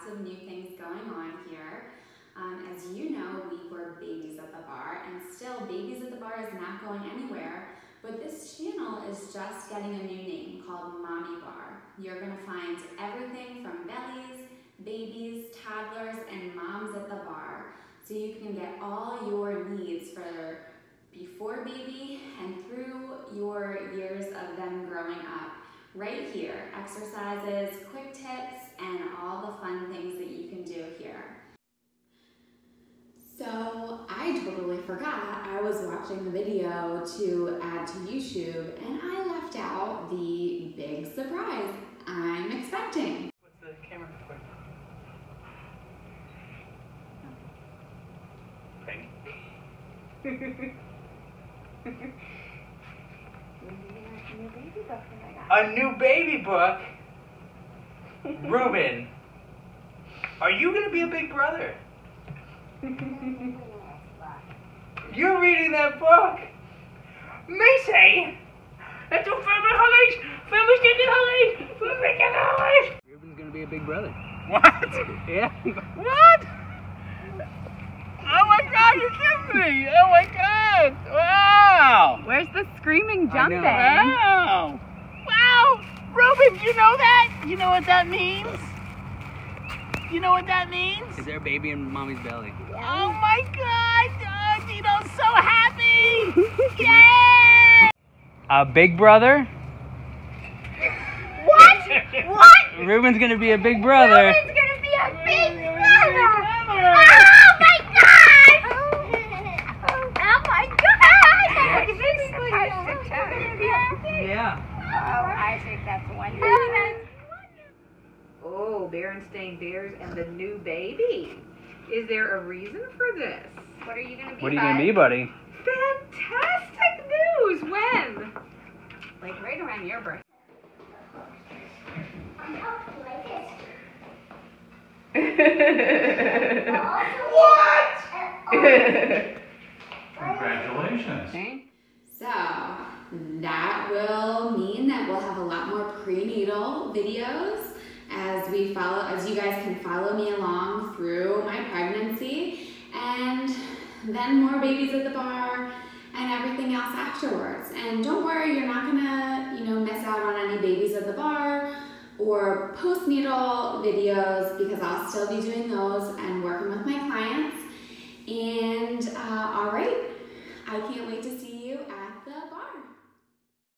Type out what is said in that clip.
lots of new things going on here. Um, as you know, we were babies at the barre, and still, Babies at the Barre is not going anywhere. But this channel is just getting a new name called Mommy Barre. You're going to find everything from bellies, babies, toddlers, and moms at the barre. So you can get all your needs for before baby and through your years of them growing up right here. Exercises, quick tips, and all the fun things that you can do here. So I totally forgot I was watching the video to add to YouTube and I left out the big surprise I'm expecting. What's the camera for? Pink. A new baby book? Ruben, are you gonna be a big brother? You're reading that book? Missy! That's a family holidays! Family chicken holidays! Family chicken holidays! Ruben's gonna be a big brother. What? Yeah. What? Oh my god, you're kidding me! Oh my god! Wow! Where's the screaming I jumping? Wow! Wow! Ruben, you know that? You know what that means? You know what that means? Is there a baby in mommy's belly? Oh my god! Oh, Dino's so happy! Yay! A big brother? What? What? Ruben's gonna be a big brother. Ruben's gonna be a big brother! Oh my god! Oh my god! Yeah. Oh, Oh, I think that's wonderful. Oh, Berenstain Bears and the new baby. Is there a reason for this? What are you gonna be? What are you gonna be, buddy? Fantastic news! When? Like right around your birthday. What? Congratulations. So that will mean that we'll have a lot more prenatal videos as we follow, as you guys can follow me along through my pregnancy, and then more babies at the barre and everything else afterwards. And don't worry, you're not gonna, you know, miss out on any babies at the barre or postnatal videos because I'll still be doing those and working with my clients. And uh, all right, I can't wait